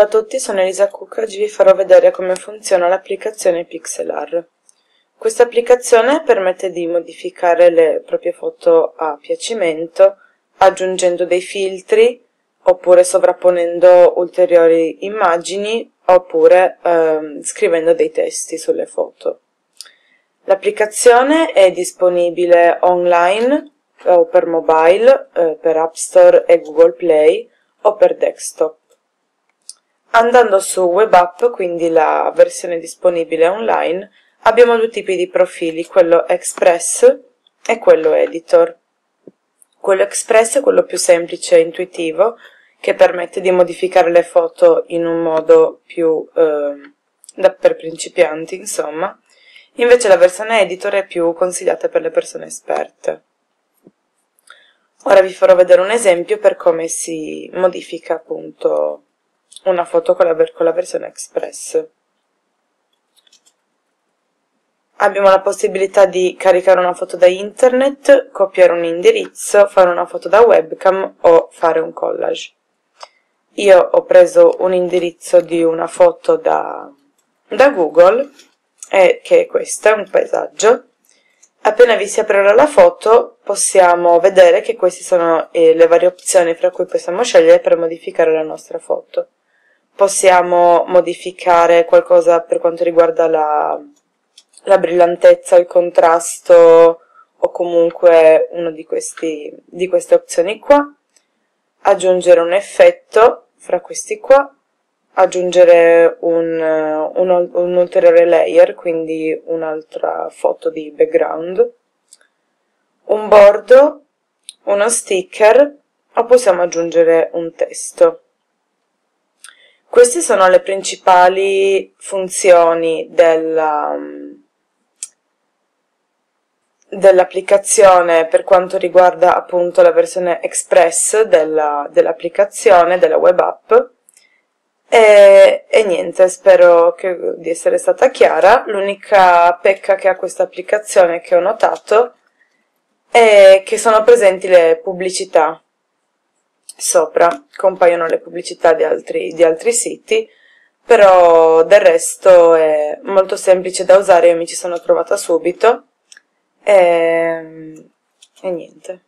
Ciao a tutti, sono Elisa Cook e oggi vi farò vedere come funziona l'applicazione Pixelar. Questa applicazione permette di modificare le proprie foto a piacimento aggiungendo dei filtri oppure sovrapponendo ulteriori immagini oppure ehm, scrivendo dei testi sulle foto. L'applicazione è disponibile online o per mobile, eh, per App Store e Google Play o per desktop. Andando su Web App, quindi la versione disponibile online, abbiamo due tipi di profili, quello Express e quello Editor. Quello Express è quello più semplice e intuitivo, che permette di modificare le foto in un modo più eh, da, per principianti, insomma. Invece la versione Editor è più consigliata per le persone esperte. Ora vi farò vedere un esempio per come si modifica appunto una foto con la, con la versione Express. Abbiamo la possibilità di caricare una foto da internet, copiare un indirizzo, fare una foto da webcam o fare un collage. Io ho preso un indirizzo di una foto da, da Google, eh, che è questa, un paesaggio. Appena vi si aprirà la foto possiamo vedere che queste sono eh, le varie opzioni fra cui possiamo scegliere per modificare la nostra foto possiamo modificare qualcosa per quanto riguarda la, la brillantezza, il contrasto o comunque una di, questi, di queste opzioni qua, aggiungere un effetto fra questi qua, aggiungere un, un, un ulteriore layer, quindi un'altra foto di background, un bordo, uno sticker o possiamo aggiungere un testo. Queste sono le principali funzioni della, dell'applicazione per quanto riguarda appunto la versione express dell'applicazione, della web app. E, e, niente, spero che, di essere stata chiara. L'unica pecca che ha questa applicazione che ho notato è che sono presenti le pubblicità sopra compaiono le pubblicità di altri, di altri siti, però del resto è molto semplice da usare, io mi ci sono trovata subito e, e niente.